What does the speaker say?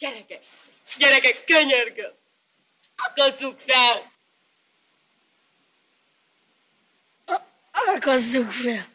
Gyerekek, gyerekek, könyörgöm! Akasszuk fel! Akasszuk fel!